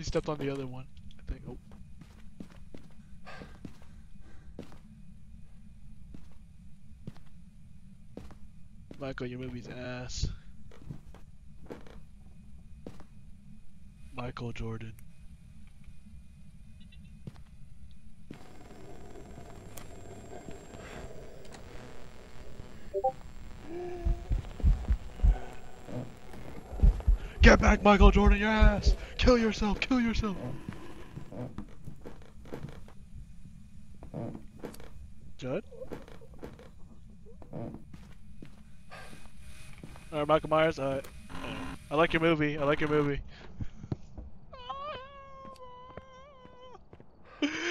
He stepped on the other one. I think. Oh. Michael, your movie's ass. Michael Jordan. Get back, Michael Jordan, your ass! Kill yourself, kill yourself! Judd? Alright, Michael Myers, I, I like your movie, I like your movie.